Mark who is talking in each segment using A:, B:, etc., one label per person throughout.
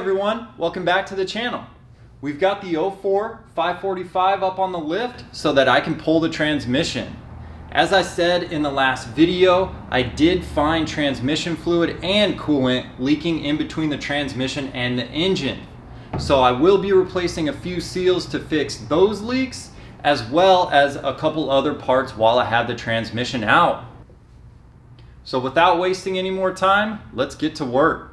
A: everyone, welcome back to the channel. We've got the 04 545 up on the lift so that I can pull the transmission. As I said in the last video, I did find transmission fluid and coolant leaking in between the transmission and the engine. So I will be replacing a few seals to fix those leaks as well as a couple other parts while I have the transmission out. So without wasting any more time, let's get to work.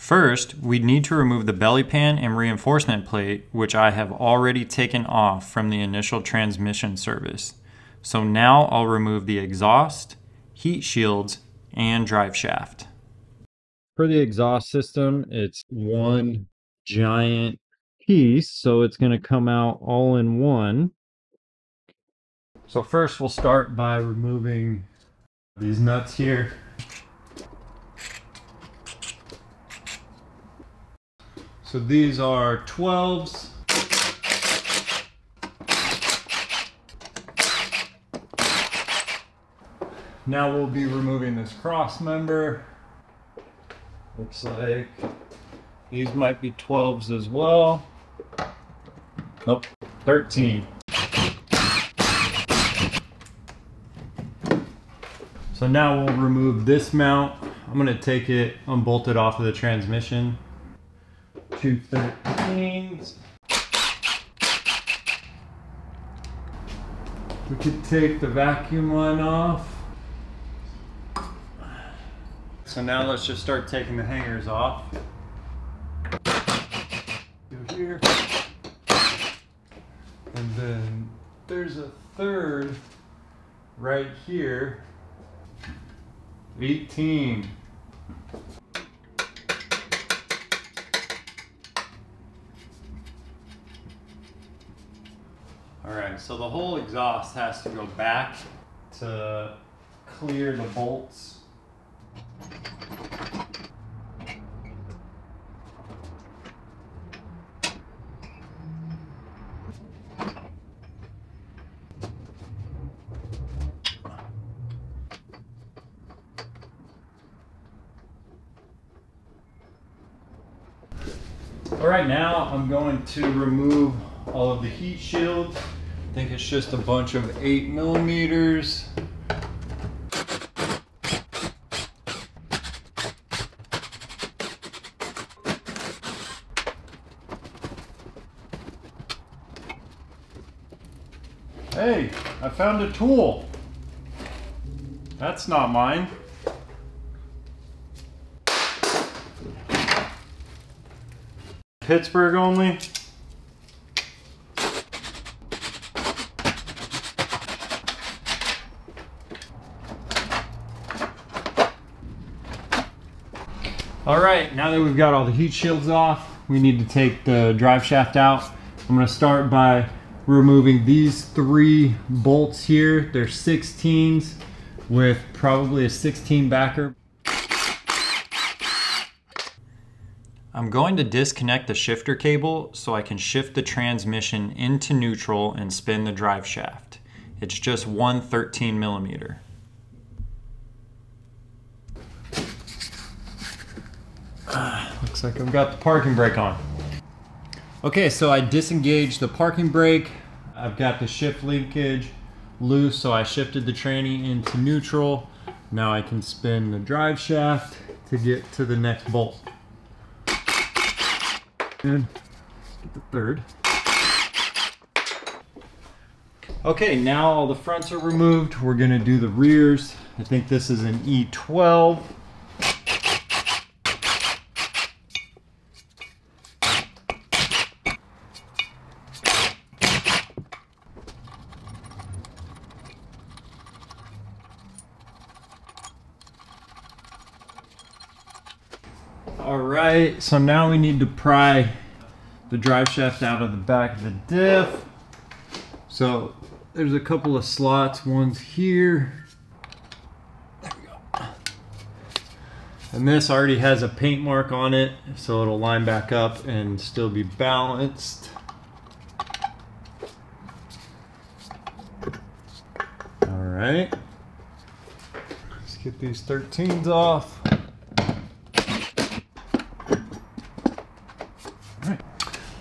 A: First, we need to remove the belly pan and reinforcement plate, which I have already taken off from the initial transmission service. So now I'll remove the exhaust, heat shields, and drive shaft. For the exhaust system, it's one giant piece, so it's going to come out all in one. So first we'll start by removing these nuts here. So these are 12s. Now we'll be removing this cross member. Looks like these might be 12s as well. Nope, 13. So now we'll remove this mount. I'm gonna take it unbolted off of the transmission two 13s. We could take the vacuum line off. So now let's just start taking the hangers off. Go here. And then there's a third right here. 18. All right, so the whole exhaust has to go back to clear the bolts. All right, now I'm going to remove all of the heat shields I think it's just a bunch of eight millimeters. Hey, I found a tool. That's not mine. Pittsburgh only. All right, now that we've got all the heat shields off, we need to take the drive shaft out. I'm gonna start by removing these three bolts here. They're 16s with probably a 16 backer. I'm going to disconnect the shifter cable so I can shift the transmission into neutral and spin the drive shaft. It's just one 13 millimeter. Looks like I've got the parking brake on. Okay, so I disengaged the parking brake. I've got the shift linkage loose, so I shifted the tranny into neutral. Now I can spin the drive shaft to get to the next bolt. And get the third. Okay, now all the fronts are removed. We're gonna do the rears. I think this is an E12. All right, so now we need to pry the drive shaft out of the back of the diff. So there's a couple of slots, one's here. There we go. And this already has a paint mark on it, so it'll line back up and still be balanced. All right. Let's get these 13s off.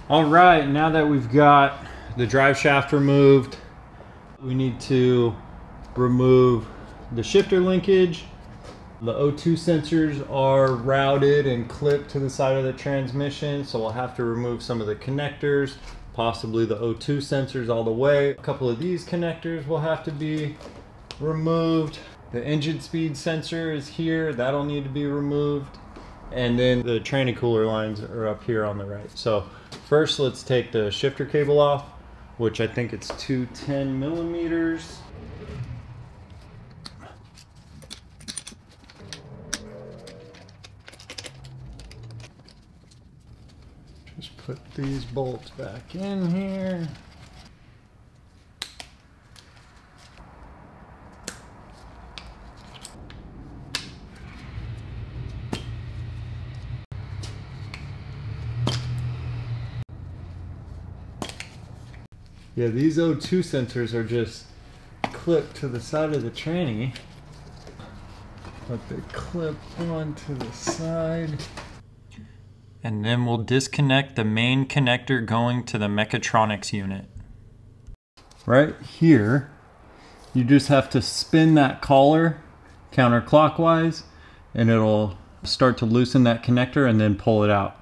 A: All right, now that we've got the drive shaft removed, we need to remove the shifter linkage. The O2 sensors are routed and clipped to the side of the transmission, so we'll have to remove some of the connectors, possibly the O2 sensors all the way. A couple of these connectors will have to be removed. The engine speed sensor is here, that'll need to be removed. And then the tranny cooler lines are up here on the right. So first let's take the shifter cable off, which I think it's 210 millimeters. Just put these bolts back in here. Yeah, these O2 sensors are just clipped to the side of the tranny. But they clip onto the side. And then we'll disconnect the main connector going to the mechatronics unit. Right here, you just have to spin that collar counterclockwise and it'll start to loosen that connector and then pull it out.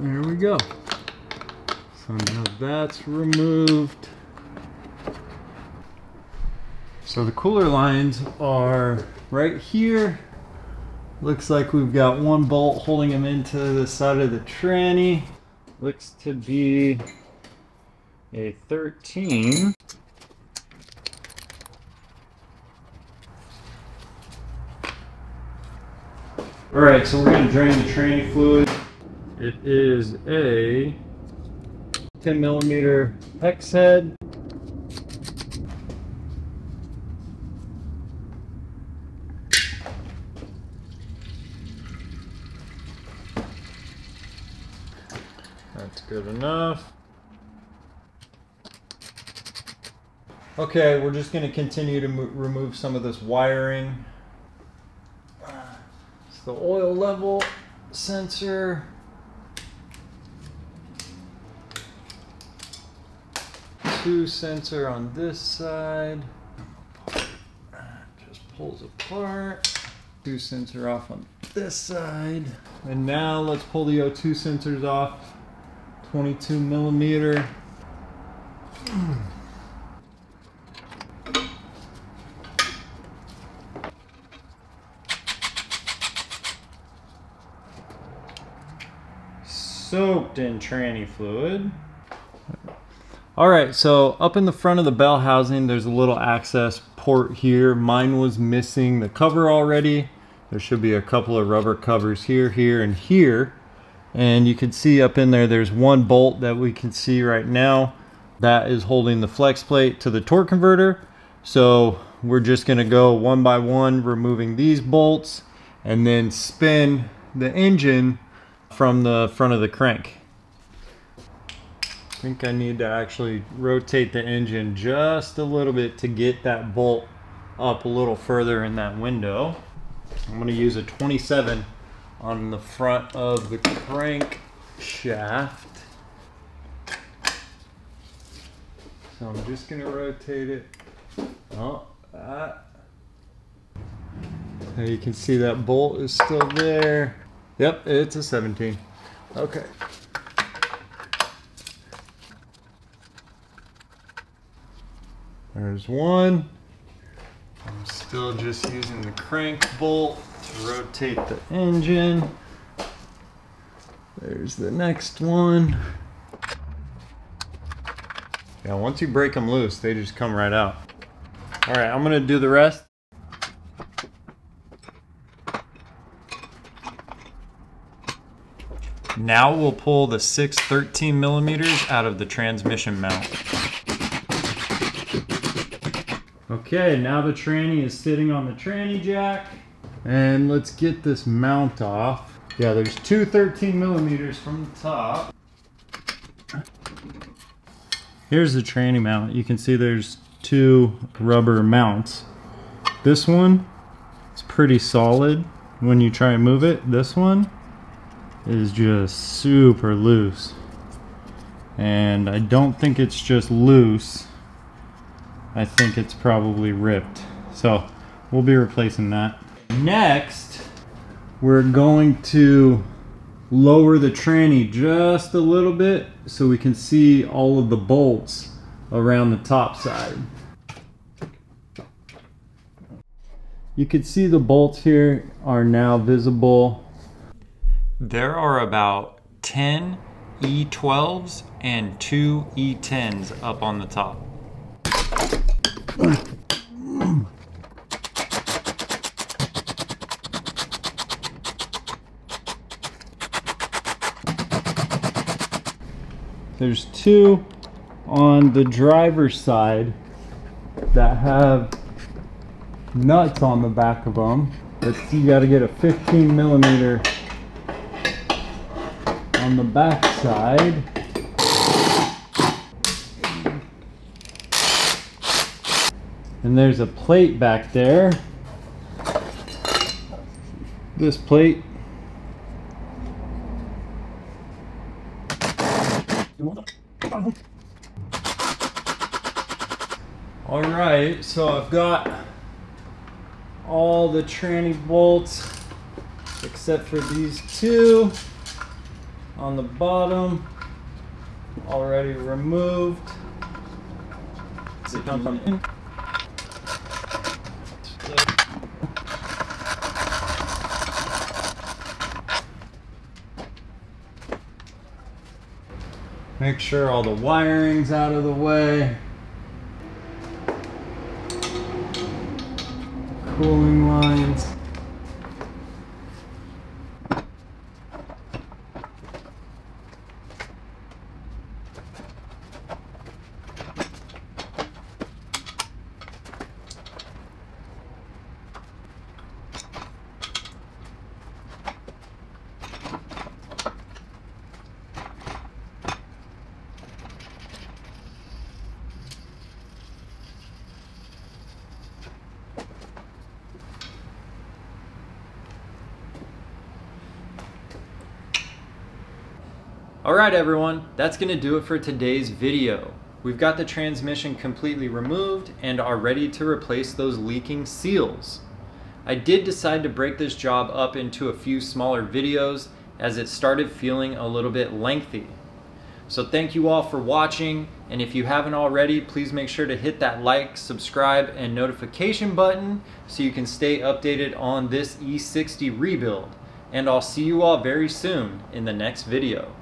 A: There we go. So now that's removed. So the cooler lines are right here. Looks like we've got one bolt holding them into the side of the tranny. Looks to be a 13. All right, so we're gonna drain the tranny fluid. It is a 10 millimeter hex head. That's good enough. Okay, we're just going to continue to remove some of this wiring. It's the oil level sensor. Two sensor on this side. Just pulls apart. Two sensor off on this side. And now let's pull the O2 sensors off. 22 millimeter. Soaked in tranny fluid. All right, so up in the front of the bell housing, there's a little access port here. Mine was missing the cover already. There should be a couple of rubber covers here, here, and here. And you can see up in there, there's one bolt that we can see right now that is holding the flex plate to the torque converter. So we're just gonna go one by one, removing these bolts and then spin the engine from the front of the crank. I think I need to actually rotate the engine just a little bit to get that bolt up a little further in that window. I'm gonna use a 27 on the front of the crank shaft. So I'm just gonna rotate it. Oh, that. Now you can see that bolt is still there. Yep, it's a 17. Okay. There's one. I'm still just using the crank bolt to rotate the engine. There's the next one. Yeah, once you break them loose, they just come right out. All right, I'm gonna do the rest. Now we'll pull the six 13 millimeters out of the transmission mount. Okay, now the tranny is sitting on the tranny jack. And let's get this mount off. Yeah, there's two 13 millimeters from the top. Here's the tranny mount. You can see there's two rubber mounts. This one is pretty solid when you try and move it. This one is just super loose. And I don't think it's just loose. I think it's probably ripped. So we'll be replacing that. Next, we're going to lower the tranny just a little bit so we can see all of the bolts around the top side. You can see the bolts here are now visible. There are about 10 E12s and two E10s up on the top. There's two on the driver's side that have nuts on the back of them. But you got to get a 15 millimeter on the back side. And there's a plate back there. This plate. All right, so I've got all the tranny bolts except for these two on the bottom already removed. Make sure all the wiring's out of the way. cooling lines. Alright everyone, that's going to do it for today's video. We've got the transmission completely removed and are ready to replace those leaking seals. I did decide to break this job up into a few smaller videos as it started feeling a little bit lengthy. So thank you all for watching and if you haven't already please make sure to hit that like, subscribe and notification button so you can stay updated on this E60 rebuild and I'll see you all very soon in the next video.